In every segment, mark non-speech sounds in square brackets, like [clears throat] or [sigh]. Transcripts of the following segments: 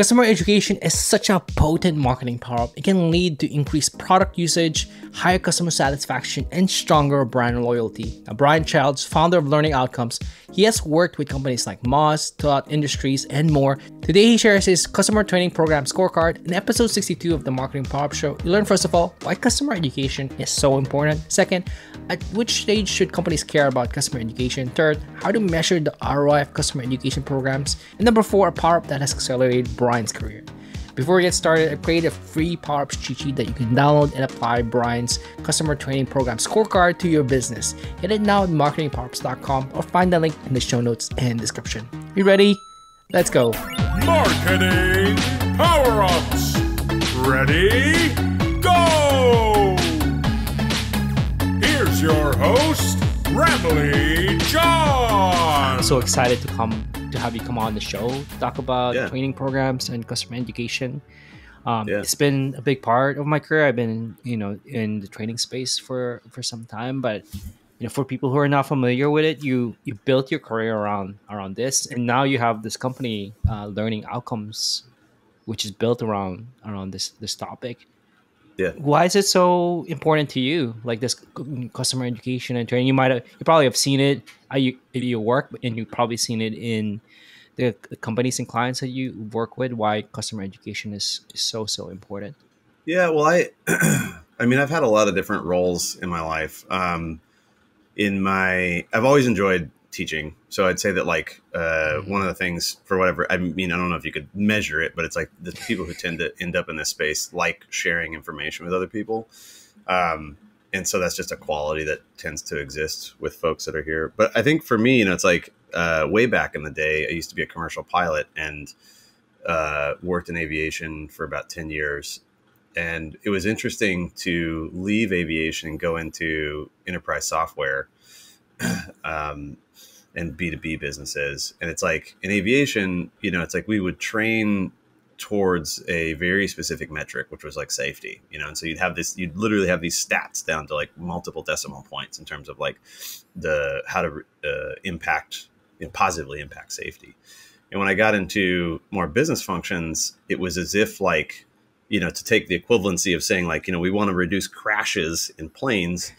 Customer education is such a potent marketing power up. It can lead to increased product usage, higher customer satisfaction, and stronger brand loyalty. Now, Brian Childs, founder of Learning Outcomes, he has worked with companies like Moz, Thought Industries, and more. Today, he shares his customer training program scorecard. In episode 62 of the Marketing Power Up Show, you learn first of all why customer education is so important. Second, at which stage should companies care about customer education? Third, how to measure the ROI of customer education programs. And number four, a power up that has accelerated Brian's career. Before we get started, I created a free Power Ups cheat sheet that you can download and apply Brian's customer training program scorecard to your business. Get it now at marketingpowerups.com or find the link in the show notes and description. You ready? Let's go. Marketing Power Ups. Ready? Go! Here's your host, Ramli John. I'm so excited to come to have you come on the show to talk about Yeah. training programs and customer education. Um, Yeah. It's been a big part of my career. I've been, you know, in the training space for for some time, but you know, for people who are not familiar with it, you you built your career around around this, and now you have this company, uh, Learning Outcomes, which is built around around this this topic. Yeah. Why is it so important to you? Like this customer education and training, you might have, you probably have seen it at you, work, and you've probably seen it in the companies and clients that you work with. Why customer education is, is so so important. Yeah, well, I, [clears throat] I mean, I've had a lot of different roles in my life. Um, in my, I've always enjoyed teaching, so I'd say that like uh, one of the things for whatever I mean, I don't know if you could measure it, but it's like the people who tend to end up in this space like sharing information with other people, um, and so that's just a quality that tends to exist with folks that are here. But I think for me, you know, it's like uh, way back in the day, I used to be a commercial pilot and uh, worked in aviation for about ten years and it was interesting to leave aviation and go into enterprise software [clears throat] um, and b2b businesses and it's like in aviation you know it's like we would train towards a very specific metric which was like safety you know and so you'd have this you'd literally have these stats down to like multiple decimal points in terms of like the how to uh, impact you know, positively impact safety. And when i got into more business functions it was as if like you know to take the equivalency of saying like you know we want to reduce crashes in planes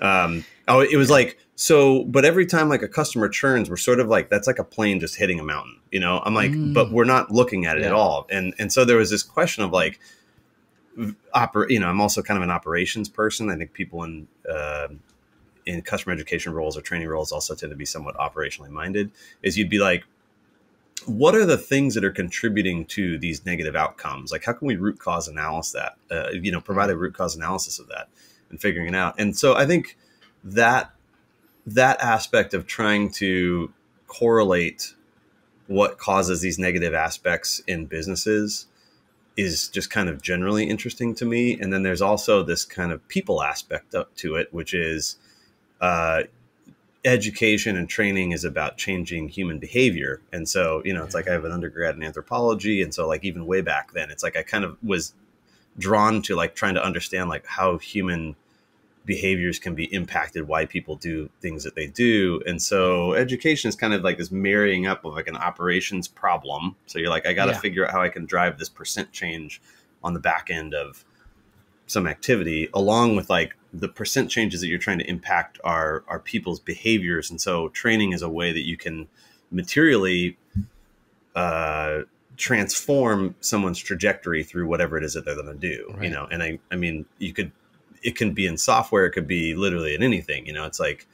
um oh it was like so but every time like a customer churns we're sort of like that's like a plane just hitting a mountain you know? I'm like Mm. but we're not looking at it at all. And and so there was this question of like oper- you know i'm also kind of an operations person. I think people in uh, in customer education roles or training roles also tend to be somewhat operationally minded is you'd be like what are the things that are contributing to these negative outcomes? Like how can we root cause analysis that uh, you know provide a root cause analysis of that and figuring it out? And so i think that that aspect of trying to correlate what causes these negative aspects in businesses is just kind of generally interesting to me. And then there's also this kind of people aspect up to it which is uh, education and training is about changing human behavior. And so you know it's like i have an undergrad in anthropology. And so like even way back then it's like i kind of was drawn to like trying to understand like how human behaviors can be impacted why people do things that they do. And so education is kind of like this marrying up of like an operations problem. So you're like i got to Yeah. figure out how i can drive this percent change on the back end of some activity along with like the percent changes that you're trying to impact are are people's behaviors. And so training is a way that you can materially uh transform someone's trajectory through whatever it is that they're going to do you know? And i i mean you could it can be in software it could be literally in anything you know? It's like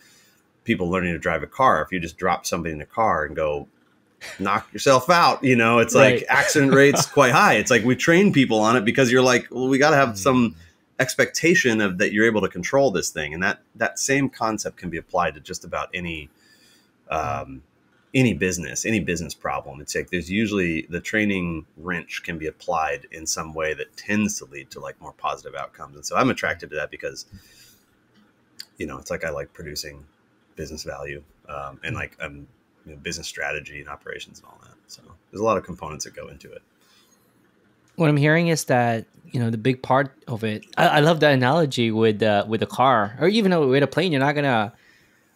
people learning to drive a car if you just drop somebody in a car and go knock yourself out you know? It's like accident rates [laughs] quite high. It's like we train people on it because you're like well we got to have some expectation of that you're able to control this thing. And that that same concept can be applied to just about any um, any business any business problem it's like there's usually the training wrench can be applied in some way that tends to lead to like more positive outcomes and so i'm attracted to that because you know it's like i like producing business value um, and like um, you know, business strategy and operations and all that so there's a lot of components that go into it what I'm hearing is that you know the big part of it. I, I love that analogy with uh, with a car or even with a plane. You're not gonna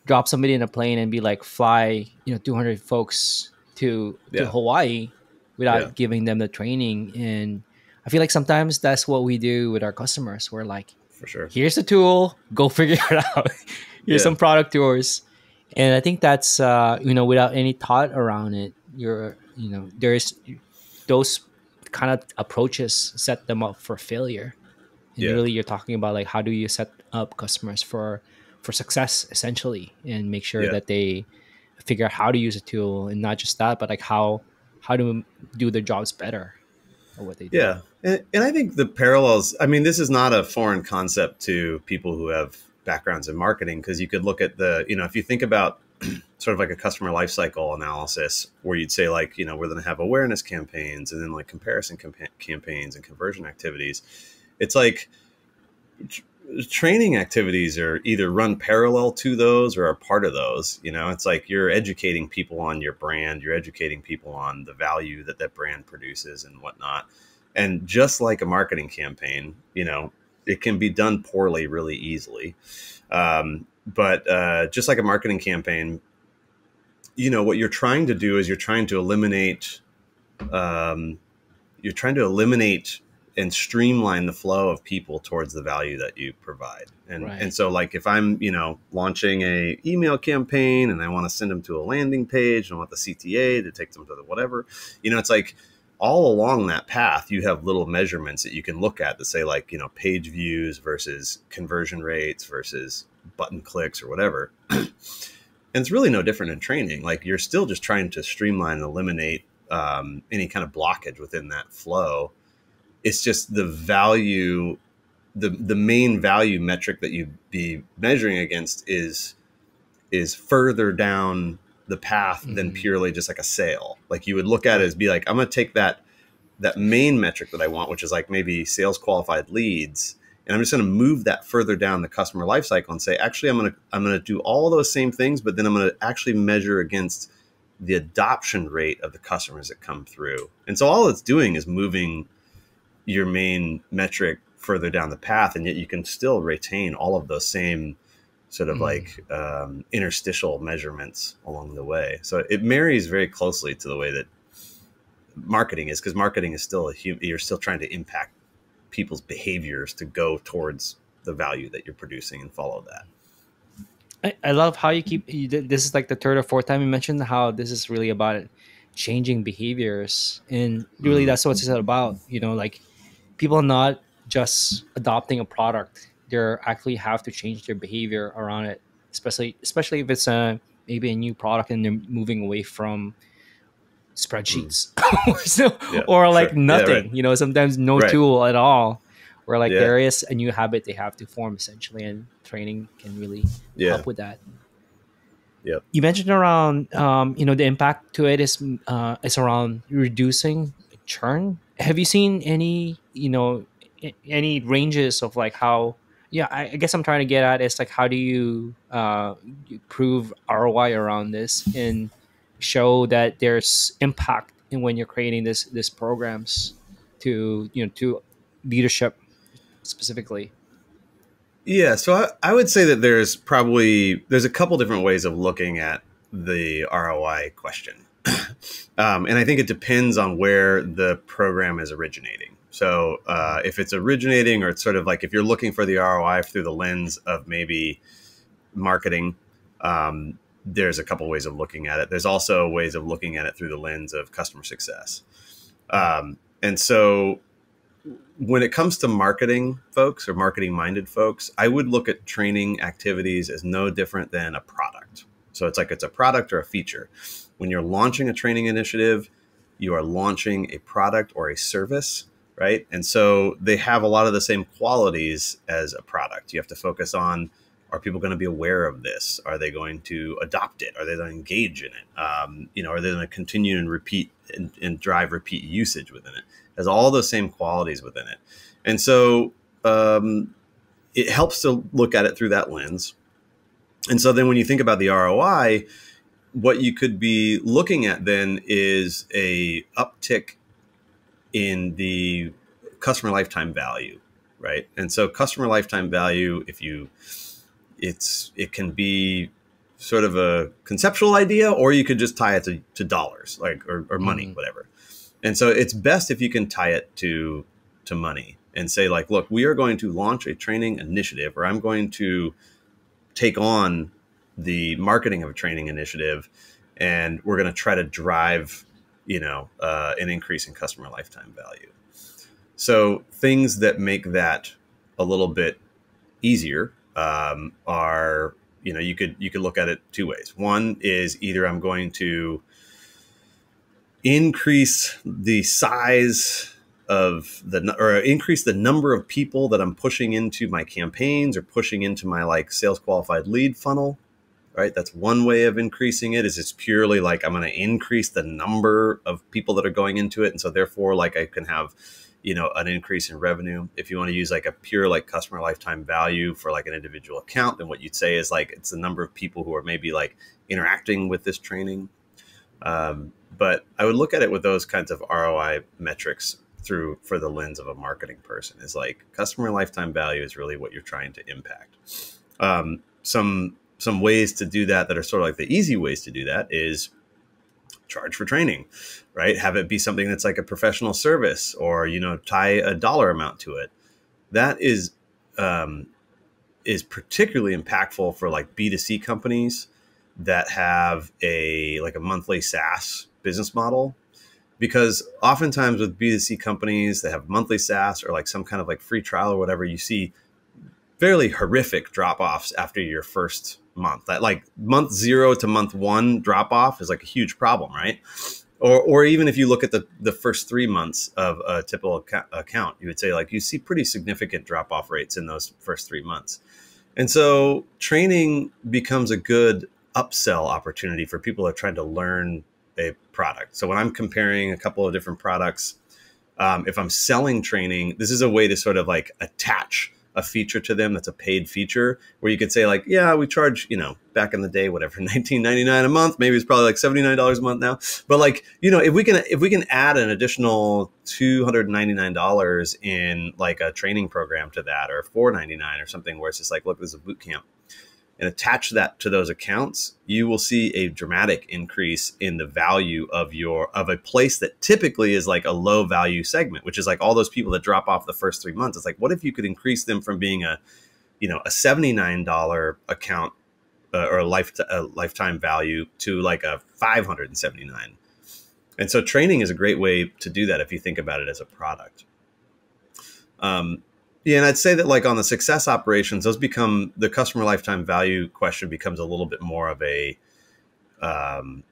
drop somebody in a plane and be like fly you know 200 folks to to Yeah. Hawaii. without Yeah. giving them the training. And I feel like sometimes that's what we do with our customers. We're like, for sure. here's the tool, go [laughs] figure it out. here's Yeah. some product tours. And I think that's uh, you know, without any thought around it, you're you know, there's those kind of approaches set them up for failure. And really you're talking about like how do you set up customers for for success essentially and make sure Yeah. that they figure out how to use a tool and not just that, but like how how to do their jobs better or what they do. Yeah. And, and I think the parallels, I mean, this is not a foreign concept to people who have backgrounds in marketing because you could look at the, you know, if you think about [clears throat] sort of like a customer lifecycle analysis where you'd say, like, you know, we're going to have awareness campaigns and then like comparison campa- campaigns and conversion activities. It's like, training activities are either run parallel to those or are part of those you know? It's like you're educating people on your brand you're educating people on the value that that brand produces and whatnot. And just like a marketing campaign you know it can be done poorly really easily. Um, but uh, just like a marketing campaign you know what you're trying to do is you're trying to eliminate um, you're trying to eliminate and streamline the flow of people towards the value that you provide. And Right. and so like if I'm, you know, launching a email campaign and I want to send them to a landing page and I want the CTA to take them to the whatever, you know, it's like all along that path you have little measurements that you can look at that say like, you know, page views versus conversion rates versus button clicks or whatever. and it's really no different in training. Like you're still just trying to streamline and eliminate um, any kind of blockage within that flow it's just the value the the main value metric that you'd be measuring against is is further down the path than Mhm. purely just like a sale like you would look at it as be like i'm going to take that that main metric that i want which is like maybe sales qualified leads and i'm just going to move that further down the customer life cycle and say actually i'm going to i'm going to do all those same things but then i'm going to actually measure against the adoption rate of the customers that come through and so all it's doing is moving your main metric further down the path and yet you can still retain all of those same sort of Mm. like um, interstitial measurements along the way so it marries very closely to the way that marketing is because marketing is still a hu- you're still trying to impact people's behaviors to go towards the value that you're producing and follow that I, I love how you keep you, this is like the third or fourth time you mentioned how this is really about changing behaviors and really Mhm. that's what it's about you know like people not just adopting a product they're actually have to change their behavior around it especially especially if it's a maybe a new product and they're moving away from spreadsheets [laughs] So- Mm. Yeah, or like sure. Yeah, nothing right. you know sometimes no Right. tool at all where like Yeah. there is a new habit they have to form essentially and training can really yeah help with that. yeah You mentioned around, um, you know, the impact to it is uh, is around reducing churn. Have you seen any, you know, any ranges of like how? Yeah, I, I guess I'm trying to get at is like how do you uh, prove ROI around this and show that there's impact in when you're creating this this programs to you know to leadership specifically. Yeah, so I, I would say that there's probably there's a couple different ways of looking at the ROI question, [clears throat] um, and I think it depends on where the program is originating. So uh, if it's originating, or it's sort of like if you're looking for the ROI through the lens of maybe marketing, um, there's a couple ways of looking at it. There's also ways of looking at it through the lens of customer success, um, and so when it comes to marketing folks or marketing minded folks, I would look at training activities as no different than a product. So it's like it's a product or a feature. When you're launching a training initiative, you are launching a product or a service, right? And so they have a lot of the same qualities as a product. You have to focus on are people going to be aware of this? Are they going to adopt it? Are they going to engage in it? Um, you know, are they going to continue and repeat and, and drive repeat usage within it? has all those same qualities within it. And so um, it helps to look at it through that lens. And so then when you think about the ROI, what you could be looking at then is a uptick in the customer lifetime value, right? And so customer lifetime value, if you it's it can be sort of a conceptual idea or you could just tie it to, to dollars like or, or money Mhm. whatever And so it's best if you can tie it to to money and say like, look, we are going to launch a training initiative, or I'm going to take on the marketing of a training initiative, and we're going to try to drive, you know, uh, an increase in customer lifetime value. So things that make that a little bit easier um, are, you know, you could you could look at it two ways. One is either I'm going to increase the size of the or increase the number of people that I'm pushing into my campaigns or pushing into my like sales qualified lead funnel. Right, that's one way of increasing it. Is it's purely like I'm going to increase the number of people that are going into it, and so therefore, like I can have, you know, an increase in revenue. If you want to use like a pure like customer lifetime value for like an individual account, then what you'd say is like it's the number of people who are maybe like interacting with this training. Um, but I would look at it with those kinds of ROI metrics through for the lens of a marketing person is like customer lifetime value is really what you're trying to impact. Um, some some ways to do that that are sort of like the easy ways to do that is charge for training, right? Have it be something that's like a professional service or you know tie a dollar amount to it. That is um, is particularly impactful for like B2C companies that have a like a monthly SaaS business model because oftentimes with B2C companies that have monthly SaaS or like some kind of like free trial or whatever, you see fairly horrific drop offs after your first month. That like month zero to month one drop off is like a huge problem, right? Or, or even if you look at the, the first three months of a typical account, you would say like you see pretty significant drop off rates in those first three months. And so training becomes a good upsell opportunity for people that are trying to learn a product. So when I'm comparing a couple of different products, um, if I'm selling training, this is a way to sort of like attach a feature to them that's a paid feature where you could say like, yeah, we charge, you know, back in the day, whatever, [laughs] 19.99 a month, maybe it's probably like $79 a month now. But like, you know, if we can if we can add an additional $299 in like a training program to that or 499 or something where it's just like, look, this is a boot camp and attach that to those accounts, you will see a dramatic increase in the value of your of a place that typically is like a low value segment, which is like all those people that drop off the first three months. It's like, what if you could increase them from being a, you know, a seventy nine dollar account uh, or a, life, a lifetime value to like a five hundred and seventy nine. And so training is a great way to do that if you think about it as a product. Um, yeah, and I'd say that like on the success operations, those become the customer lifetime value question becomes a little bit more of a um,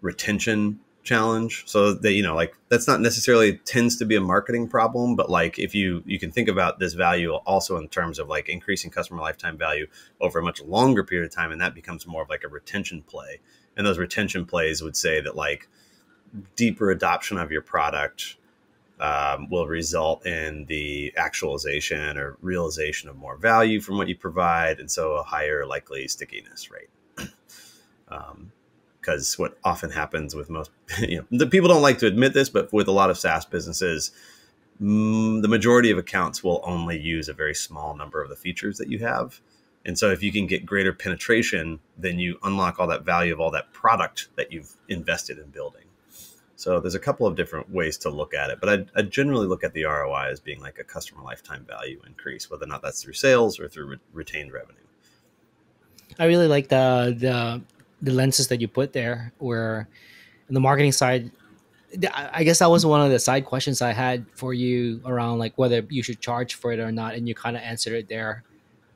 retention challenge. So that you know, like that's not necessarily tends to be a marketing problem, but like if you you can think about this value also in terms of like increasing customer lifetime value over a much longer period of time, and that becomes more of like a retention play. And those retention plays would say that like deeper adoption of your product um, will result in the actualization or realization of more value from what you provide, and so a higher likely stickiness rate. Because [clears throat] um, what often happens with most, [laughs] you know, the people don't like to admit this, but with a lot of SaaS businesses, mm, the majority of accounts will only use a very small number of the features that you have. And so, if you can get greater penetration, then you unlock all that value of all that product that you've invested in building. So there's a couple of different ways to look at it, but I, I generally look at the ROI as being like a customer lifetime value increase, whether or not that's through sales or through re- retained revenue. I really like the the the lenses that you put there, where the marketing side, I guess that was one of the side questions I had for you around like whether you should charge for it or not, and you kind of answered it there.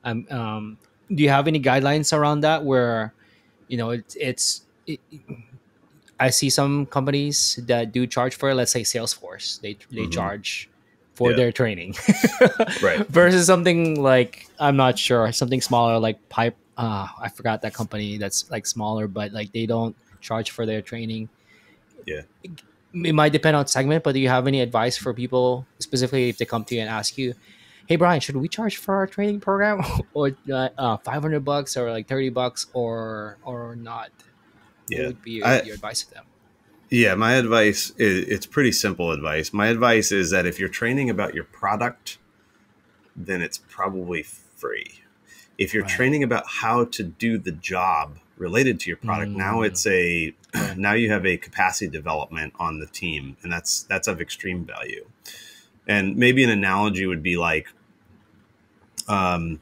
Um, um, do you have any guidelines around that where, you know, it, it's it, I see some companies that do charge for, let's say Salesforce. They they mm-hmm. charge for yeah. their training, [laughs] right? Versus something like I'm not sure, something smaller like Pipe. Uh, I forgot that company that's like smaller, but like they don't charge for their training. Yeah, it, it might depend on segment, but do you have any advice for people specifically if they come to you and ask you, "Hey Brian, should we charge for our training program, [laughs] or uh, uh 500 bucks, or like 30 bucks, or or not?" Yeah. what would be your, I, your advice to them? Yeah, my advice is it's pretty simple advice. My advice is that if you're training about your product, then it's probably free. If you're right. training about how to do the job related to your product. Now Mm. it's a [clears throat] now you have a capacity development on the team, and that's that's of extreme value. And maybe an analogy would be like, um,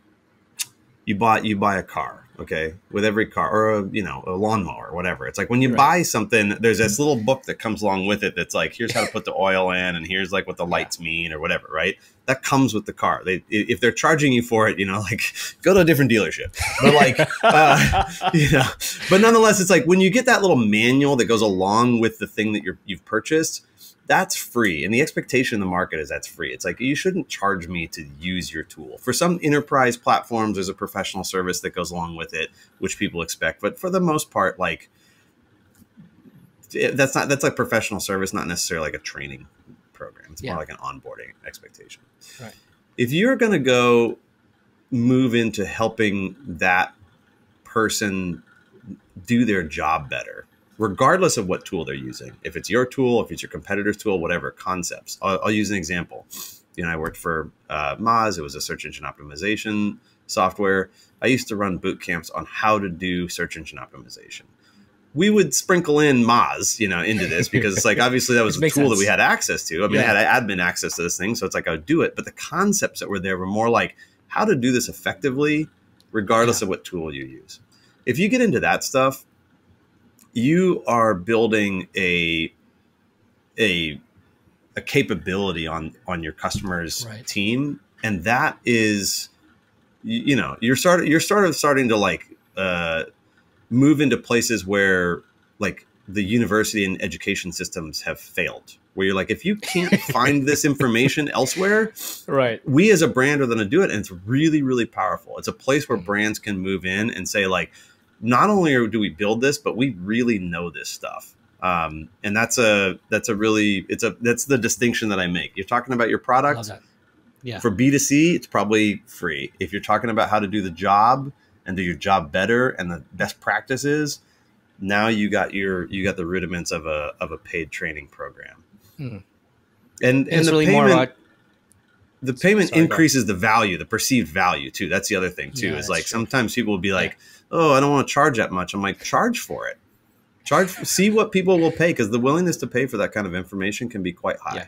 you bought you buy a car, okay, with every car or a you know a lawnmower or whatever. It's like when you Right. buy something, there's this little book that comes along with it that's like, here's how to put the oil in, and here's like what the lights mean or whatever, right? That comes with the car. They if they're charging you for it, you know, [laughs] like go to a different dealership. But like, [laughs] uh, [laughs] you know, but nonetheless, it's like when you get that little manual that goes along with the thing that you're you've purchased, that's free. And the expectation in the market is that's free. It's like you shouldn't charge me to use your tool. For some enterprise platforms, there's a professional service that goes along with it, which people expect. But for the most part, like that's not that's like professional service, not necessarily like a training program. It's Yeah. more like an onboarding expectation. Right. If you're gonna go move into helping that person do their job better, regardless of what tool they're using. If it's your tool, if it's your competitor's tool, whatever concepts. I'll, I'll use an example. You know, I worked for uh, Moz. It was a search engine optimization software. I used to run boot camps on how to do search engine optimization. We would sprinkle in Moz, you know, into this because it's like [laughs] obviously that was a tool that we had access to. I mean, Yeah. I had admin access to this thing, so it's like I would do it. But the concepts that were there were more like how to do this effectively, regardless of what tool you use. If you get into that stuff, you are building a a a capability on on your customer's Right. team, and that is you, know you're sort you're sort of starting to like uh, move into places where like the university and education systems have failed. Where you're like, if you can't [laughs] find this information elsewhere, Right. we as a brand are going to do it and it's really really powerful it's a place where Mhm. brands can move in and say like not only do we build this but we really know this stuff um, and that's a that's a really it's a that's the distinction that i make you're talking about your product that. Yeah. for b2c it's probably free if you're talking about how to do the job and do your job better and the best practices now you got your you got the rudiments of a of a paid training program Mhm. and and it's the really payment, more about the payment Sorry, increases the value, the perceived value too. That's the other thing too. Yeah, is like true. sometimes people will be like, "Oh, I don't want to charge that much." I'm like, "Charge for it. Charge. See what people will pay because the willingness to pay for that kind of information can be quite high."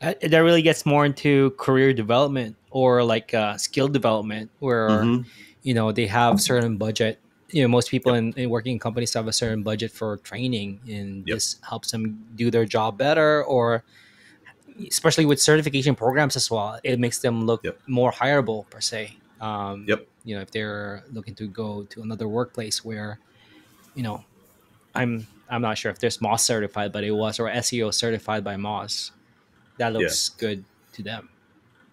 Uh, that really gets more into career development or like uh, skill development where Mhm. you know they have certain budget you know most people in, in working companies have a certain budget for training and Yep. this helps them do their job better or especially with certification programs as well it makes them look Yep. more hireable per se um, Yep. you know if they're looking to go to another workplace where you know i'm i'm not sure if there's Moz certified but it was or seo certified by Moz. that looks good to them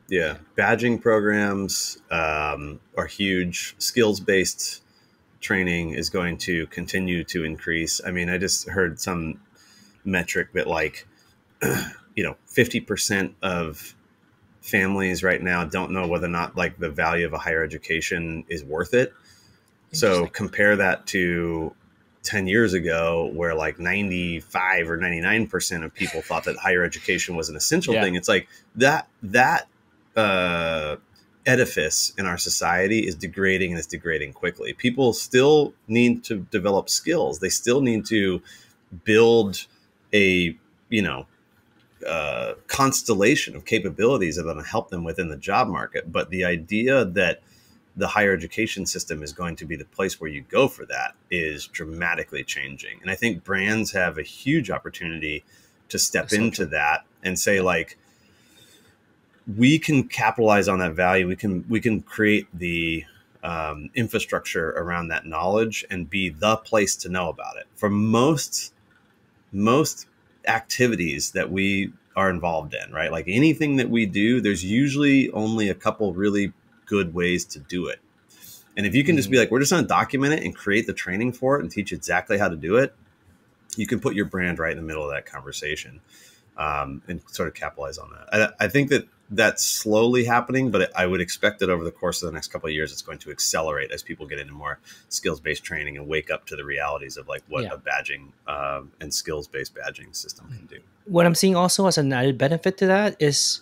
Yeah, badging programs um, are huge. Skills based training is going to continue to increase. I mean, I just heard some metric that like, [clears throat] you know, fifty percent of families right now don't know whether or not like the value of a higher education is worth it. So compare that to 10 years ago where like 95 or 99% of people thought that higher education was an essential Yeah. thing. It's like that that uh edifice in our society is degrading and it's degrading quickly. People still need to develop skills. They still need to build a, you know, uh, constellation of capabilities that are going to help them within the job market. But the idea that the higher education system is going to be the place where you go for that is dramatically changing. And I think brands have a huge opportunity to step That's into that and say like we can capitalize on that value. We can we can create the um, infrastructure around that knowledge and be the place to know about it. For most most activities that we are involved in, right? Like anything that we do, there's usually only a couple really good ways to do it. And if you can just be like, we're just going to document it and create the training for it and teach exactly how to do it, you can put your brand right in the middle of that conversation um, and sort of capitalize on that. I, I think that that's slowly happening, but I would expect that over the course of the next couple of years, it's going to accelerate as people get into more skills based training and wake up to the realities of like what Yeah. a badging um, and skills based badging system can do. what I'm seeing also as an added benefit to that is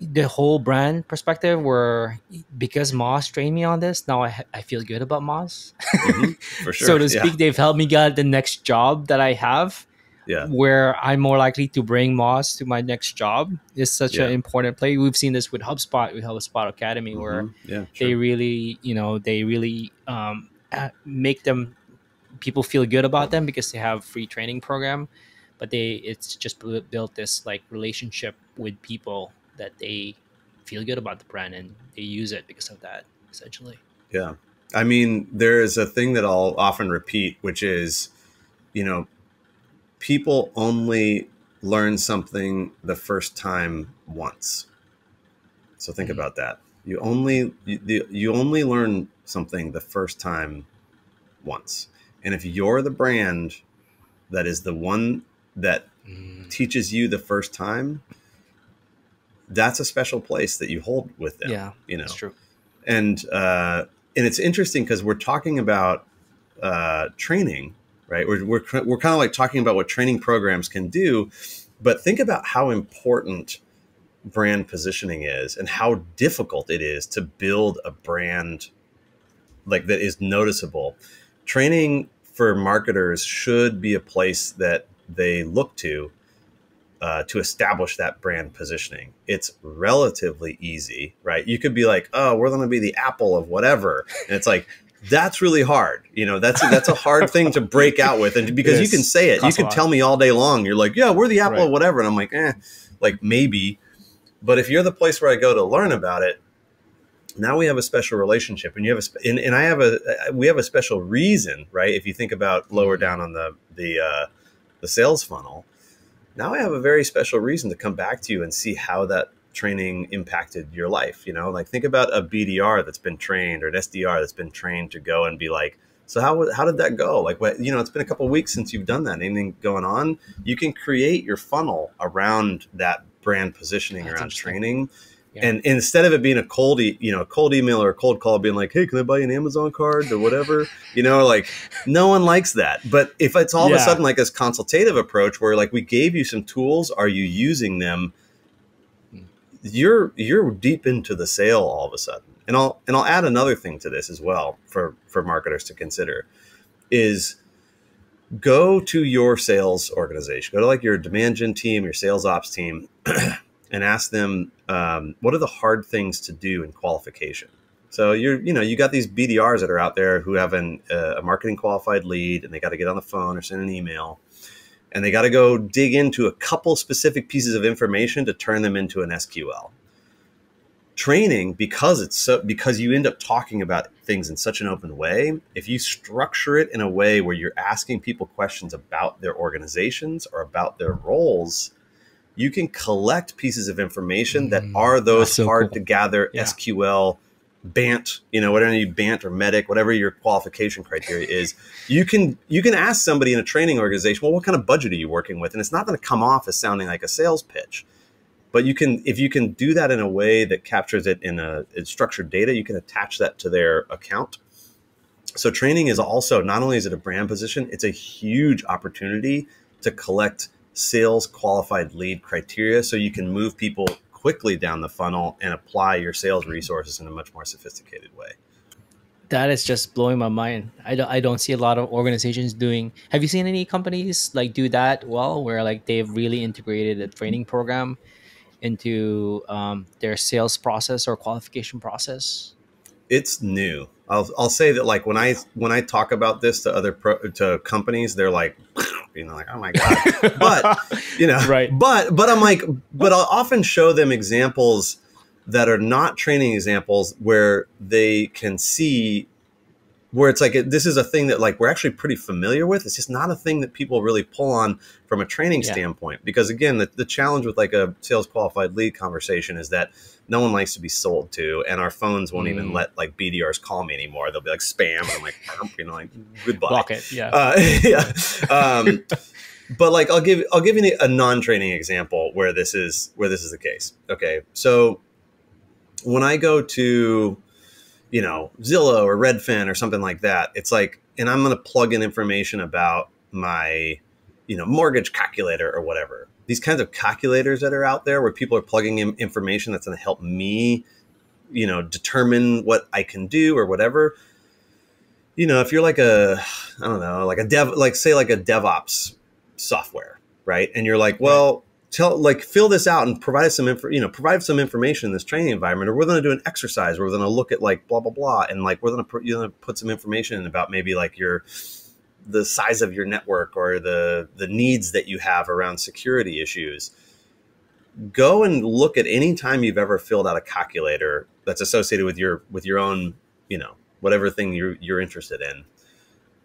the whole brand perspective where because Moz trained me on this, now I, I feel good about Moz. Mhm, [laughs] for sure. so to Yeah. speak, they've helped me get the next job that I have Yeah. where I'm more likely to bring Moz to my next job is such Yeah. an important play. We've seen this with HubSpot, with HubSpot Academy, where Mhm. yeah, they really, you know, they really um, make them people feel good about them because they have free training program, but they it's just built this like relationship with people that they feel good about the brand and they use it because of that essentially. Yeah. I mean, there is a thing that I'll often repeat, which is, you know, people only learn something the first time once. So think Mhm. about that. You only you, you only learn something the first time once. And if you're the brand that is the one that teaches you the first time, that's a special place that you hold with them. Yeah, you know that's true. and uh, and it's interesting because we're talking about uh, training, right? We're we're, we're kind of like talking about what training programs can do, but think about how important brand positioning is and how difficult it is to build a brand like that is noticeable. Training for marketers should be a place that they look to uh, to establish that brand positioning. It's relatively easy, right? You could be like, "Oh, we're going to be the Apple of whatever," and it's like that's really hard. You know, that's that's a hard thing to break out with, and because you can say it, you can tell me all day long. You're like, "Yeah, we're the Apple Right. of whatever," and I'm like, "Eh," like maybe. But if you're the place where I go to learn about it, now we have a special relationship, and you have a and, and I have a we have a special reason, right? If you think about lower down on the the uh, the sales funnel, now I have a very special reason to come back to you and see how that training impacted your life. You know, like think about a BDR that's been trained or an SDR that's been trained to go and be like, so how how did that go? Like, what you know, it's been a couple weeks since you've done that. Anything going on? You can create your funnel around that brand positioning That's around training. Yeah. And instead of it being a cold, e- you know, a cold email or a cold call, being like, "Hey, can I buy you an Amazon card or whatever?" [laughs] you know, like no one likes that. But if it's all of a sudden like this consultative approach, where like we gave you some tools, are you using them? You're you're deep into the sale all of a sudden. And I'll and I'll add another thing to this as well for for marketers to consider is go to your sales organization, go to like your demand gen team, your sales ops team, [clears throat] and ask them um, what are the hard things to do in qualification. So you're, you know, you got these BDRs that are out there who have an, uh, a marketing qualified lead, and they got to get on the phone or send an email, and they got to go dig into a couple specific pieces of information to turn them into an SQL. Training because it's so because you end up talking about things in such an open way. If you structure it in a way where you're asking people questions about their organizations or about their roles, you can collect pieces of information that Mm, are those so hard cool. to gather Yeah. SQL, BANT, you know, whatever you BANT or MEDDIC, whatever your qualification criteria is, you can you can ask somebody in a training organization, well, what kind of budget are you working with? And it's not going to come off as sounding like a sales pitch. But you can if you can do that in a way that captures it in a in structured data, you can attach that to their account. So training is also not only is it a brand position, it's a huge opportunity to collect sales qualified lead criteria so you can move people quickly down the funnel and apply your sales resources in a much more sophisticated way. That is just blowing my mind. I don't, I don't see a lot of organizations doing. Have you seen any companies like do that well, where like they've really integrated a training program into um, their sales process or qualification process? It's new. I'll, I'll say that like when I when I talk about this to other pro, to companies, they're like, you know, like oh my god. But you know, [laughs] Right. But but I'm like, but I'll often show them examples that are not training examples where they can see where it's like this is a thing that like we're actually pretty familiar with. It's just not a thing that people really pull on from a training Yeah. standpoint. Because again, the, the challenge with like a sales qualified lead conversation is that no one likes to be sold to, and our phones won't even Mm. let like BDRs call me anymore. They'll be like spam, and I'm like, you know, like goodbye. Block it. Yeah. Uh, [laughs] yeah. Um, but like I'll give I'll give you a non-training example where this is where this is the case. Okay, so when I go to you know Zillow or Redfin or something like that, it's like, and I'm going to plug in information about my you know mortgage calculator or whatever. these kinds of calculators that are out there where people are plugging in information that's going to help me, you know, determine what I can do or whatever. You know, if you're like a, I don't know, like a dev, like say like a DevOps software, right? And you're like, well, tell like fill this out and provide some info, you know, provide some information in this training environment, or we're going to do an exercise. We're going to look at like blah blah blah, and like we're going to put you know put some information in about maybe like your the size of your network or the the needs that you have around security issues go and look at any time you've ever filled out a calculator that's associated with your with your own you know whatever thing you're, you're interested in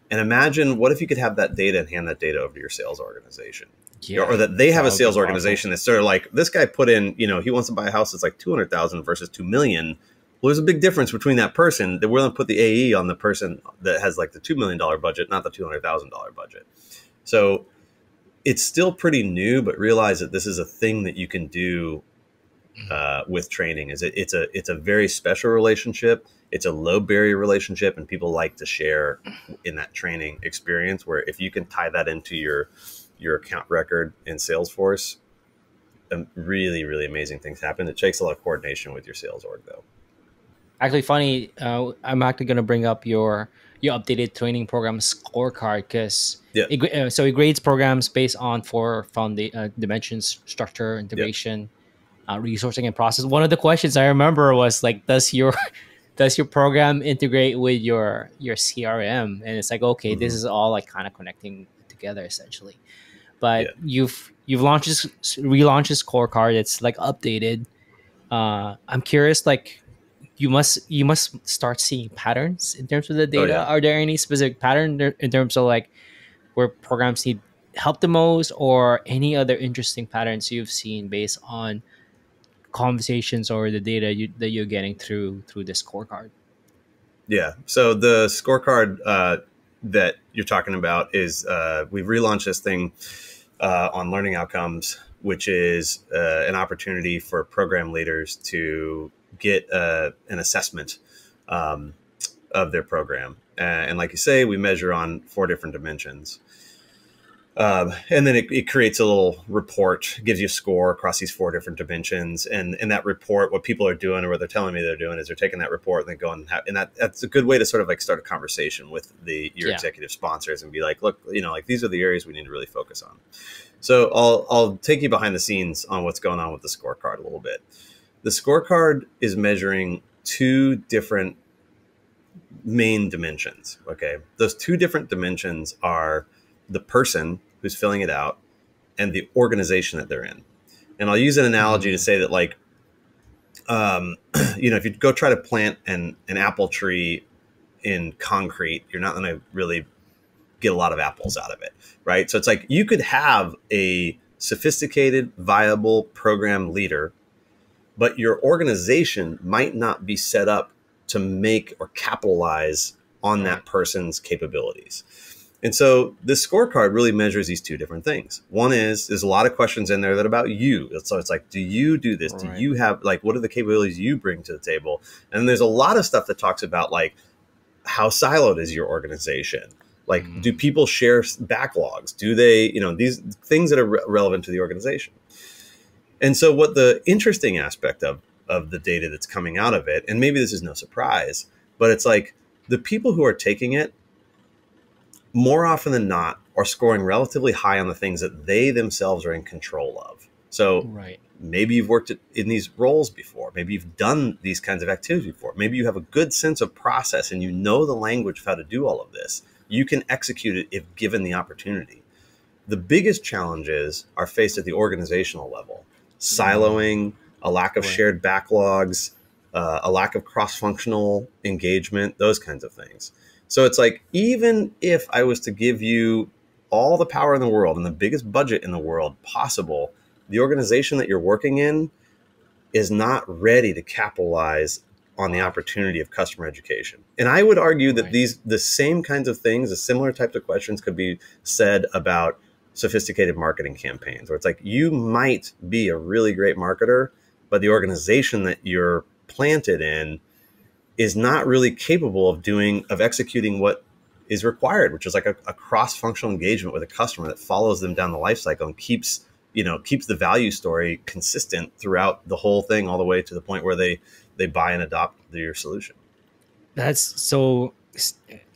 and imagine what if you could have that data and hand that data over to your sales organization yeah, or that they have a sales organization that's sort of like this guy put in you know he wants to buy a house that's like 200000 versus 2 million. Well, there's a big difference between that person that we're going to put the AE on the person that has like the $2 million budget, not the $200,000 budget. So it's still pretty new, but realize that this is a thing that you can do uh, with training. Is it, it's a, it's a very special relationship. It's a low barrier relationship and people like to share in that training experience where if you can tie that into your, your account record in Salesforce, um, really, really amazing things happen. It takes a lot of coordination with your sales org though actually funny. Uh, I'm actually gonna bring up your your updated training program scorecard because yeah. It, uh, so it grades programs based on four founda- uh, dimensions: structure, integration, uh, resourcing, and process. One of the questions I remember was like, "Does your [laughs] does your program integrate with your your CRM?" And it's like, okay, mm-hmm. this is all like kind of connecting together essentially. But yeah. you've you've launched this relaunched this scorecard. It's like updated. Uh, I'm curious, like you must you must start seeing patterns in terms of the oh, data. Oh, yeah. Are there any specific pattern in terms of like where programs need help the most, or any other interesting patterns you've seen based on conversations or the data you, that you're getting through through the scorecard? Yeah. So the scorecard uh, that you're talking about is uh, we've relaunched this thing uh, on learning outcomes, which is uh, an opportunity for program leaders to get uh, an assessment um, of their program. And like you say, we measure on four different dimensions. Um, and then it, it, creates a little report, gives you a score across these four different dimensions. And in that report, what people are doing or what they're telling me they're doing is they're taking that report and then going, and, that that's a good way to sort of like start a conversation with the your yeah. executive sponsors and be like, look, you know, like these are the areas we need to really focus on. So I'll I'll take you behind the scenes on what's going on with the scorecard a little bit the scorecard is measuring two different main dimensions. Okay. Those two different dimensions are the person who's filling it out and the organization that they're in. And I'll use an analogy to say that, like, um, [clears throat] you know, if you go try to plant an, an apple tree in concrete, you're not going to really get a lot of apples out of it. Right. So it's like you could have a sophisticated, viable program leader but your organization might not be set up to make or capitalize on that person's capabilities. And so this scorecard really measures these two different things. One is there's a lot of questions in there that about you. So it's like, do you do this? Right. Do you have like what are the capabilities you bring to the table? And there's a lot of stuff that talks about like how siloed is your organization? Like, mm. do people share backlogs? Do they, you know, these things that are re- relevant to the organization? And so, what the interesting aspect of of the data that's coming out of it, and maybe this is no surprise, but it's like the people who are taking it more often than not are scoring relatively high on the things that they themselves are in control of. So, right. maybe you've worked in these roles before. Maybe you've done these kinds of activities before. Maybe you have a good sense of process and you know the language of how to do all of this. You can execute it if given the opportunity. The biggest challenges are faced at the organizational level siloing, a lack of shared backlogs, uh, a lack of cross functional engagement, those kinds of things. So it's like, even if I was to give you all the power in the world and the biggest budget in the world possible, the organization that you're working in is not ready to capitalize on the opportunity of customer education. And I would argue that right. these the same kinds of things, the similar types of questions could be said about sophisticated marketing campaigns where it's like you might be a really great marketer, but the organization that you're planted in is not really capable of doing of executing what is required, which is like a, a cross-functional engagement with a customer that follows them down the life cycle and keeps you know keeps the value story consistent throughout the whole thing all the way to the point where they they buy and adopt your solution That's so.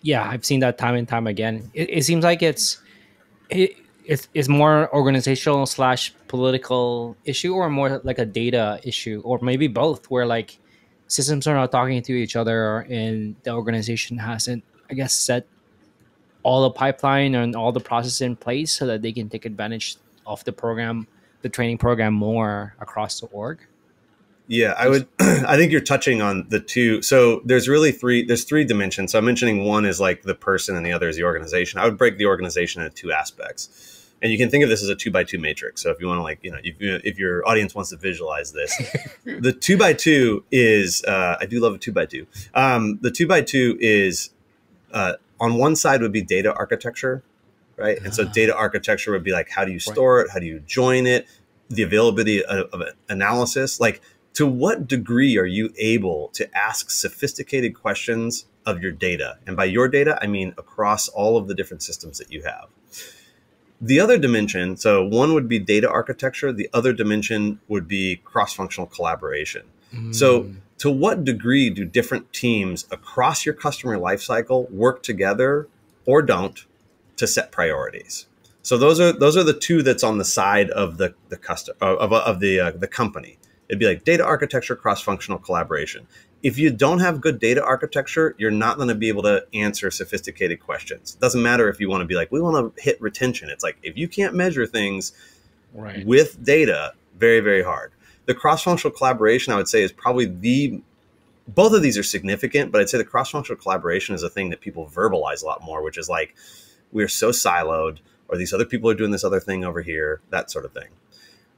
Yeah, I've seen that time and time again. It, it seems like it's it, it's, it's more organizational slash political issue, or more like a data issue, or maybe both, where like systems are not talking to each other, and the organization hasn't, I guess, set all the pipeline and all the process in place so that they can take advantage of the program, the training program more across the org. Yeah, I would. [clears throat] I think you're touching on the two. So there's really three. There's three dimensions. So I'm mentioning one is like the person, and the other is the organization. I would break the organization into two aspects, and you can think of this as a two by two matrix. So if you want to like, you know, if, you, if your audience wants to visualize this, [laughs] the two by two is. Uh, I do love a two by two. Um, the two by two is uh, on one side would be data architecture, right? And so data architecture would be like, how do you store it? How do you join it? The availability of, of analysis, like to what degree are you able to ask sophisticated questions of your data? And by your data, I mean across all of the different systems that you have. The other dimension, so one would be data architecture, the other dimension would be cross functional collaboration. Mm. So, to what degree do different teams across your customer lifecycle work together or don't to set priorities? So those are those are the two that's on the side of the the custom of, of the uh, the company. It'd be like data architecture, cross functional collaboration. If you don't have good data architecture, you're not going to be able to answer sophisticated questions. It doesn't matter if you want to be like, we want to hit retention. It's like, if you can't measure things right. with data, very, very hard. The cross functional collaboration, I would say, is probably the both of these are significant, but I'd say the cross functional collaboration is a thing that people verbalize a lot more, which is like, we're so siloed, or these other people are doing this other thing over here, that sort of thing.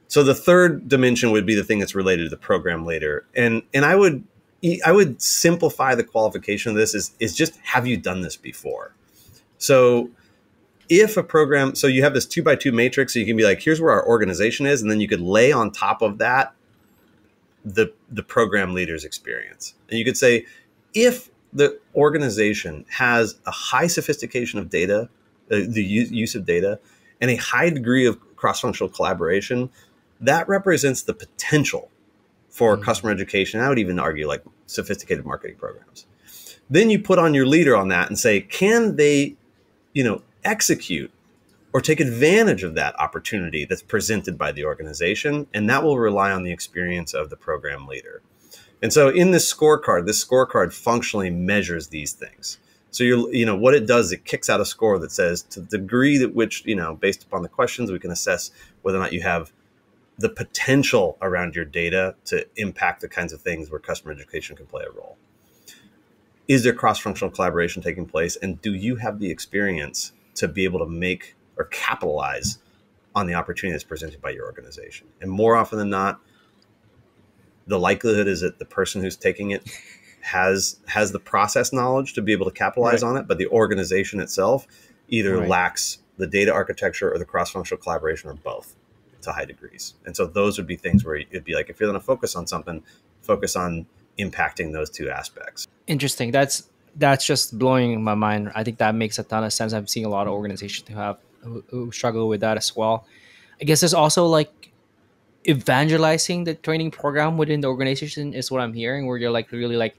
So the third dimension would be the thing that's related to the program later. And and I would I would simplify the qualification of this is is just have you done this before? So if a program so you have this two by two matrix so you can be like here's where our organization is and then you could lay on top of that the the program leader's experience and you could say if the organization has a high sophistication of data uh, the use of data and a high degree of cross-functional collaboration that represents the potential for mm-hmm. customer education. I would even argue like sophisticated marketing programs. Then you put on your leader on that and say, can they, you know, execute or take advantage of that opportunity that's presented by the organization? And that will rely on the experience of the program leader. And so in this scorecard, this scorecard functionally measures these things. So you're, you know, what it does, it kicks out a score that says to the degree that which, you know, based upon the questions, we can assess whether or not you have the potential around your data to impact the kinds of things where customer education can play a role. Is there cross functional collaboration taking place? And do you have the experience to be able to make or capitalize on the opportunity that's presented by your organization? And more often than not, the likelihood is that the person who's taking it has has the process knowledge to be able to capitalize right. on it, but the organization itself either right. lacks the data architecture or the cross functional collaboration or both to high degrees. And so those would be things where it'd be like if you're going to focus on something, focus on impacting those two aspects. Interesting. That's that's just blowing my mind. I think that makes a ton of sense. I'm seeing a lot of organizations who have who, who struggle with that as well. I guess there's also like evangelizing the training program within the organization is what I'm hearing, where you're like really like,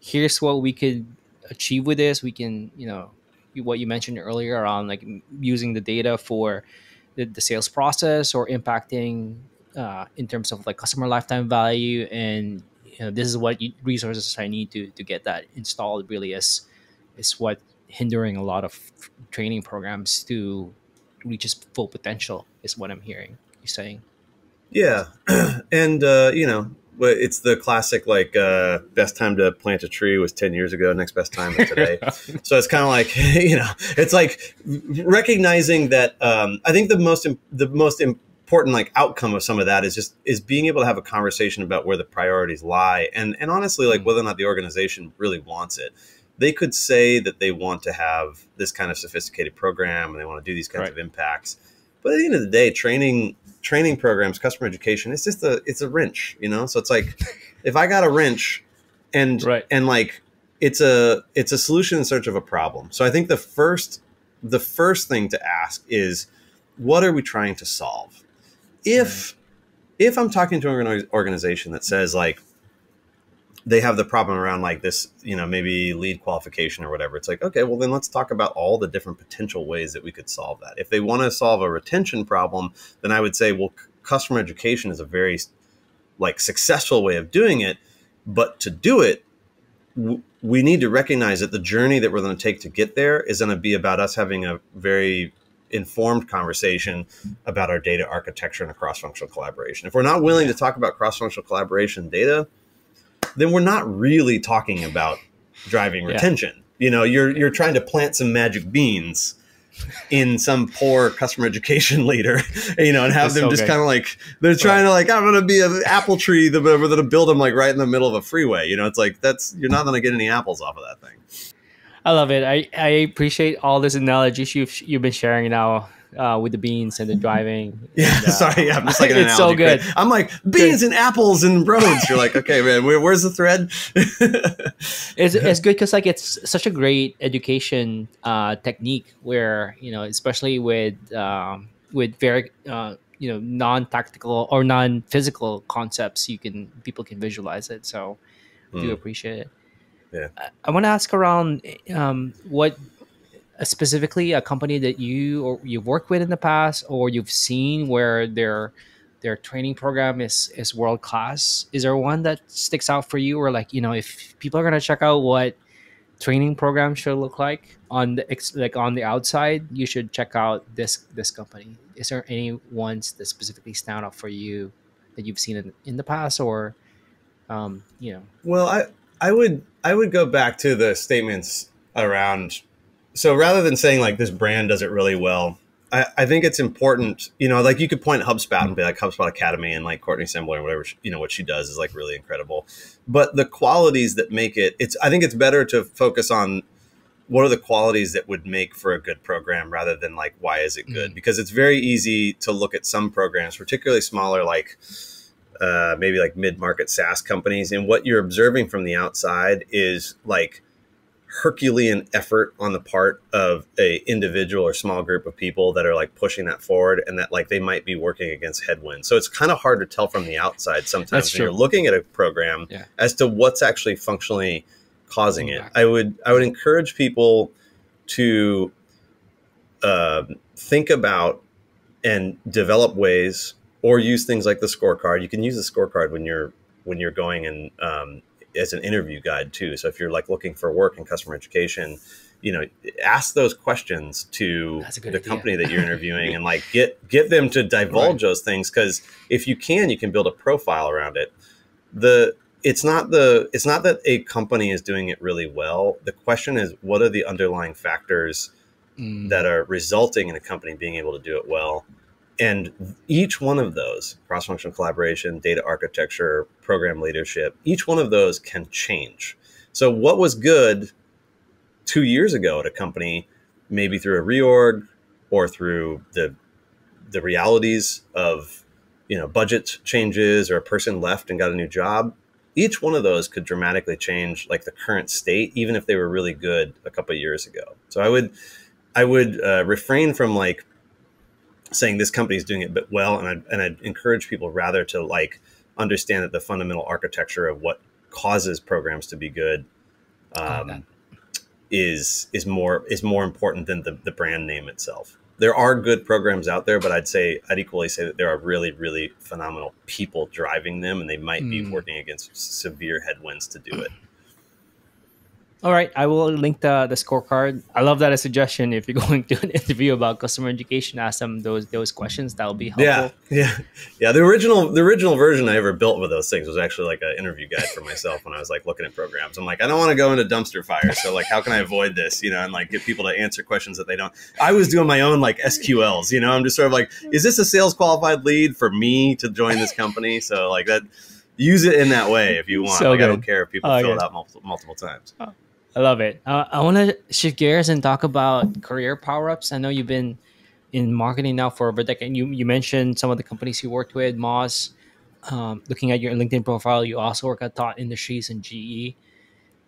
here's what we could achieve with this. We can, you know, what you mentioned earlier around like using the data for the, sales process or impacting uh, in terms of like customer lifetime value. And you know this is what you, resources i need to to get that installed really is is what hindering a lot of training programs to reach its full potential is what i'm hearing you saying. Yeah. [clears throat] And uh, you know it's the classic like uh, best time to plant a tree was 10 years ago. Next best time is today. [laughs] So it's kind of like [laughs] you know it's like recognizing that um, i think the most the most important like outcome of some of that is just is being able to have a conversation about where the priorities lie. And and honestly like mm. whether or not the organization really wants it. They could say that they want to have this kind of sophisticated program and they want to do these kinds right. of impacts. But at the end of the day training training programs, customer education, it's just a it's a wrench, you know. So it's like if I got a wrench and right. and like it's a it's a solution in search of a problem. So I think the first the first thing to ask is what are we trying to solve? if if I'm talking to an organization that says like they have the problem around like this, you know, maybe lead qualification or whatever. It's like, okay, well then let's talk about all the different potential ways that we could solve that. If they want to solve a retention problem, then I would say, well, c- customer education is a very like successful way of doing it, but to do it, w- we need to recognize that the journey that we're going to take to get there is going to be about us having a very informed conversation about our data architecture and a cross-functional collaboration. If we're not willing to talk about cross-functional collaboration data, then we're not really talking about driving Yeah. retention. You know, you're you're trying to plant some magic beans in some poor customer education [laughs] leader, you know, and have them so just kind of like they're trying to like I'm going to be an apple tree, that we're going to build them like right in the middle of a freeway. You know, it's like that's you're not going to get any apples off of that thing. I love it. I, I appreciate all this analogies you've you've been sharing now uh, with the beans and the [laughs] driving. Yeah, And, uh, sorry. Yeah, I'm just like an it's so good. I'm like beans and apples and roads. You're like, okay, man, where, where's the thread? [laughs] It's, it's good because like it's such a great education uh, technique where you know especially with um, with very uh, you know non tactical or non physical concepts you can people can visualize it. So I do Mm. appreciate it. Yeah. I, I want to ask around um, what specifically a company that you or you've worked with in the past or you've seen where their their training program is is world class. Is there one that sticks out for you, or like you know, if people are gonna check out what training program should look like on the like on the outside, you should check out this this company. Is there any ones that specifically stand out for you that you've seen in, in the past, or um, you know? Well, I I would I would go back to the statements around. So rather than saying like this brand does it really well, I, I think it's important. You know, like you could point HubSpot and be like HubSpot Academy and like Courtney Sembler and whatever she- you know what she does is like really incredible. But the qualities that make it, it's I think it's better to focus on what are the qualities that would make for a good program rather than like why is it good? Mm. Because it's very easy to look at some programs, particularly smaller like uh, maybe like mid-market SaaS companies, and what you're observing from the outside is like Herculean effort on the part of a individual or small group of people that are like pushing that forward, and that like they might be working against headwinds. So it's kind of hard to tell from the outside sometimes when you're looking at a program Yeah. as to what's actually functionally causing it. I would I would encourage people to um think about and develop ways or use things like the scorecard. You can use the scorecard when you're when you're going and um, as an interview guide too. So if you're like looking for work in customer education, you know, ask those questions to That's a good the idea. company that you're interviewing and like [laughs] get get them to divulge Right. those things because if you can, you can build a profile around it. The it's not the it's not that a company is doing it really well. The question is what are the underlying factors Mm, that are resulting in a company being able to do it well. And each one of those cross functional collaboration, data architecture, program leadership, each one of those can change. So, what was good two years ago at a company, maybe through a reorg or through the, the realities of you know budget changes or a person left and got a new job each one of those could dramatically change like the current state even if they were really good a couple years ago so i would I would uh, refrain from like saying this company is doing it but well, and I'd, and I'd encourage people rather to like understand that the fundamental architecture of what causes programs to be good um, is is more is more important than the, the brand name itself. There are good programs out there, but I'd say I'd equally say that there are really really phenomenal people driving them, and they might be Mm. working against severe headwinds to do it. All right, I will link the the scorecard. I love that a suggestion. If you're going [laughs] to an interview about customer education, ask them those those questions. That will be helpful. Yeah, [laughs] yeah, yeah. The original, the original version I ever built with those things was actually like an interview guide for myself when I was like looking at programs. I'm like, I don't want to go into dumpster fire, so like, how can I avoid this? You know, and like get people to answer questions that they don't. I was doing my own like SQLs. You know, I'm just sort of like, is this a sales qualified lead for me to join this company? So like that, use it in that way if you want. So like I don't care if people Oh, fill it out multiple, multiple times. Oh. I love it. Uh, I want to shift gears and talk about career power ups. I know you've been in marketing now for over a decade. You you mentioned some of the companies you worked with, Moz. Um, looking at your LinkedIn profile, you also work at Thought Industries and GE.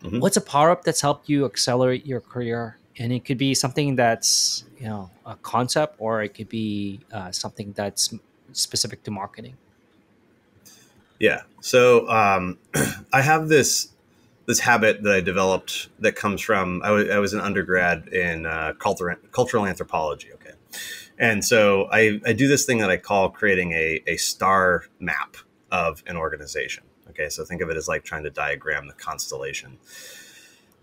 Mhm. What's a power up that's helped you accelerate your career? And it could be something that's you know a concept, or it could be uh, something that's specific to marketing? Yeah. So um, [clears throat] I have this this habit that I developed that comes from I was, I was an undergrad in uh, cultural cultural anthropology. Okay, and so I, I do this thing that I call creating a, a star map of an organization. Okay, so think of it as like trying to diagram the constellation.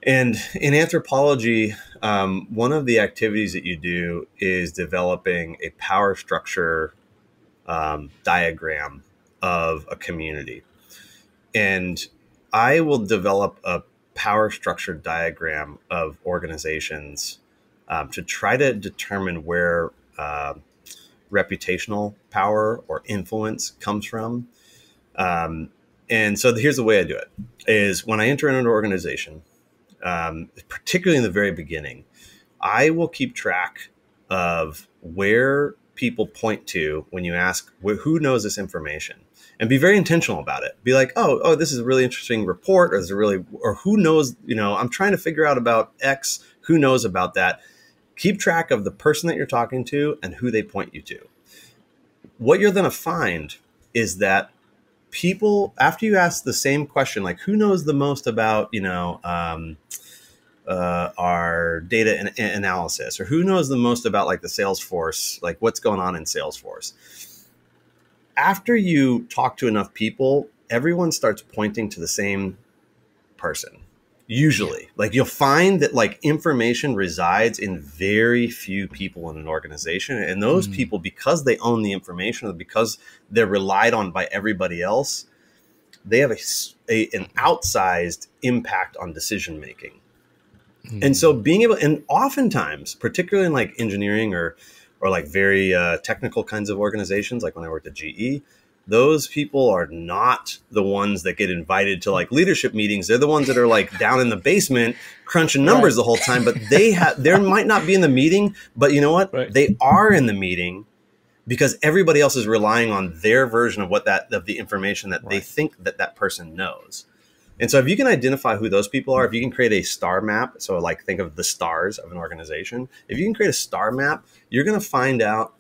And in anthropology, um, one of the activities that you do is developing a power structure um, diagram of a community. And I will develop a power structure diagram of organizations um, to try to determine where uh, reputational power or influence comes from. Um, and so here's the way I do it: is when I enter an organization, um, particularly in the very beginning, I will keep track of where people point to when you ask who knows this information and be very intentional about it. Be like, oh, oh, this is a really interesting report, or is a really, or who knows? You know, I'm trying to figure out about X. Who knows about that? Keep track of the person that you're talking to and who they point you to. What you're going to find is that people, after you ask the same question, like who knows the most about, you know, um, uh, our data an- analysis, or who knows the most about like the Salesforce, like what's going on in Salesforce after you talk to enough people, everyone starts pointing to the same person. Usually, like you'll find that like information resides in very few people in an organization, and those mm. people, because they own the information, or because they're relied on by everybody else, they have a, a an outsized impact on decision making. Mm. And so, being able, and oftentimes, particularly in like engineering or or like very uh, technical kinds of organizations, like when I worked at GE, those people are not the ones that get invited to like leadership meetings. They're the ones that are like down in the basement crunching numbers right. the whole time. But they have, they might not be in the meeting, but you know what? Right. They are in the meeting because everybody else is relying on their version of what that of the information that right. they think that that person knows. And so if you can identify who those people are, if you can create a star map, so like think of the stars of an organization, if you can create a star map, you're going to find out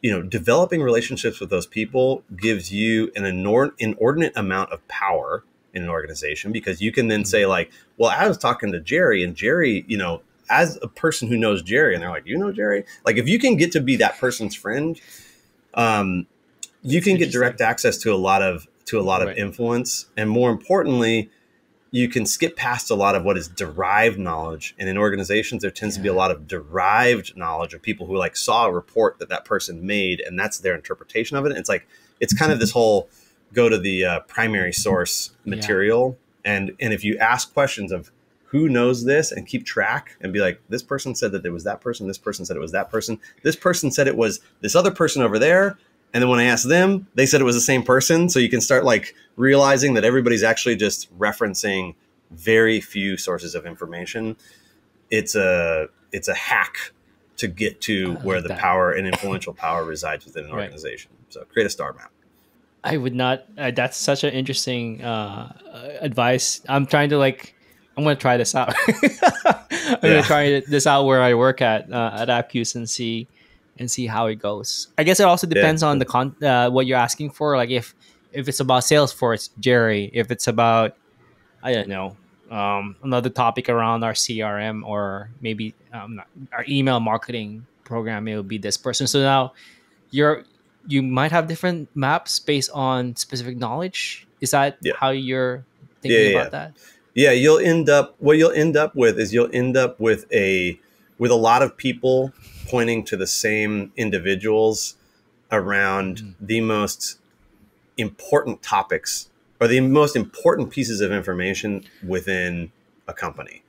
you know, developing relationships with those people gives you an inordinate amount of power in an organization because you can then say mm-hmm. like, well, I was talking to Jerry and Jerry, you know, as a person who knows Jerry and they're like, you know, Jerry, like if you can get to be that person's friend, um, you can get direct access to a lot of to a lot of right. influence, and more importantly, you can skip past a lot of what is derived knowledge. And in organizations, there tends yeah. to be a lot of derived knowledge of people who like saw a report that that person made, and that's their interpretation of it. And it's like it's kind of this whole go to the uh, primary source material, yeah. and and if you ask questions of who knows this and keep track and be like, this person said that it was that person, this person said it was that person, this person said it was this other person over there, and then when I asked them, they said it was the same person. So you can start like realizing that everybody's actually just referencing very few sources of information. It's a it's a hack to get to like where the that. power and influential power resides within an right. organization. So create a star map. I would not. Uh, that's such an interesting uh, advice. I'm trying to like. I'm gonna try this out. [laughs] I'm yeah. gonna try this out where I work at uh, at Appcues and see and see how it goes. I guess it also depends yeah. on the con uh, what you're asking for. Like if if it's about Salesforce, Jerry. If it's about I don't know um, another topic around our CRM or maybe um, our email marketing program, it will be this person. So now you're you might have different maps based on specific knowledge. Is that yeah. how you're thinking yeah, about that? Yeah, you'll end up what you'll end up with is you'll end up with a with a lot of people pointing to the same individuals around mm. the most important topics or the most important pieces of information within a company.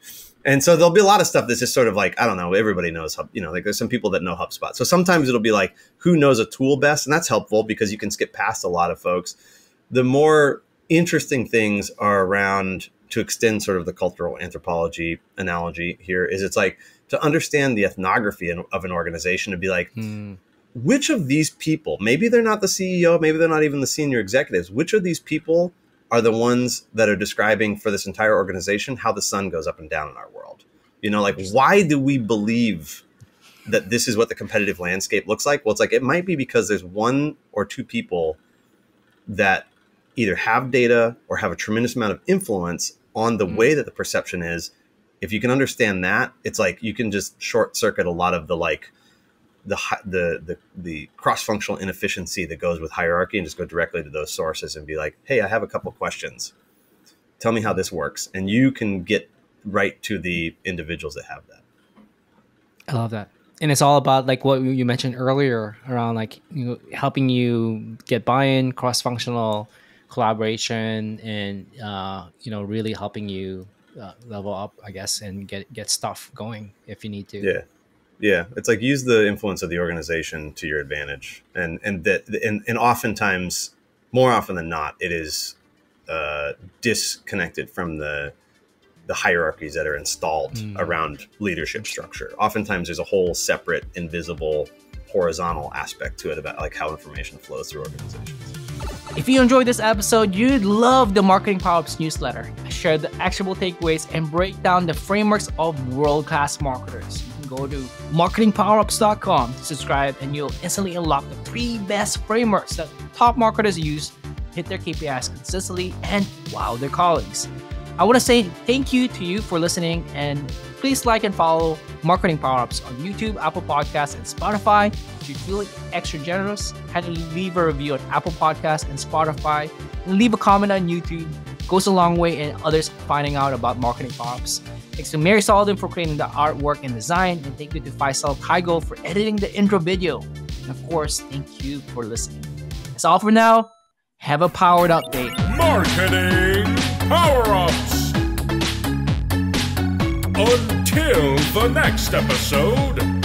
And so there'll be a lot of stuff that's just sort of like, I don't know, everybody knows, Hub, you know, like there's some people that know HubSpot. So sometimes it'll be like, who knows a tool best? And that's helpful because you can skip past a lot of folks. The more interesting things are around to extend sort of the cultural anthropology analogy here is it's like, to understand the ethnography of an organization to be like, mm. which of these people, maybe they're not the CEO, maybe they're not even the senior executives, which of these people are the ones that are describing for this entire organization how the sun goes up and down in our world? You know, like, why do we believe that this is what the competitive landscape looks like. Well, it's like it might be because there's one or two people that either have data or have a tremendous amount of influence on the mm. way that the perception is. If you can understand that, it's like you can just short circuit a lot of the like the the the, the cross functional inefficiency that goes with hierarchy and just go directly to those sources and be like, hey, I have a couple questions. Tell me how this works, and you can get right to the individuals that have that. I love that. And it's all about like what you mentioned earlier around like you know, helping you get buy-in, cross-functional collaboration, and uh, you know really helping you uh, level up, I guess, and get get stuff going if you need to. Yeah, yeah. It's like use the influence of the organization to your advantage, and and that and, and oftentimes, more often than not, it is uh, disconnected from the the hierarchies that are installed mm. around leadership structure. Oftentimes, there's a whole separate, invisible, horizontal aspect to it about like how information flows through organizations. If you enjoyed this episode, you'd love the Marketing Power Ups newsletter. Share the actionable takeaways and break down the frameworks of world-class marketers. You can go to marketingpowerups.com to subscribe and you'll instantly unlock the three best frameworks that top marketers use hit their KPIs consistently and wow their colleagues. I want to say thank you to you for listening and please like and follow Marketing Power Ups on YouTube, Apple Podcasts, and Spotify. If you feel extra generous, kindly leave a review on Apple Podcasts and Spotify and leave a comment on YouTube. It goes a long way in others finding out about Marketing Power Ups. Thanks to Mary Sullivan for creating the artwork and design, and thank you to Faisal Kaigo for editing the intro video. And of course, thank you for listening. That's all for now. Have a powered up day. Marketing Power Ups! Until the next episode,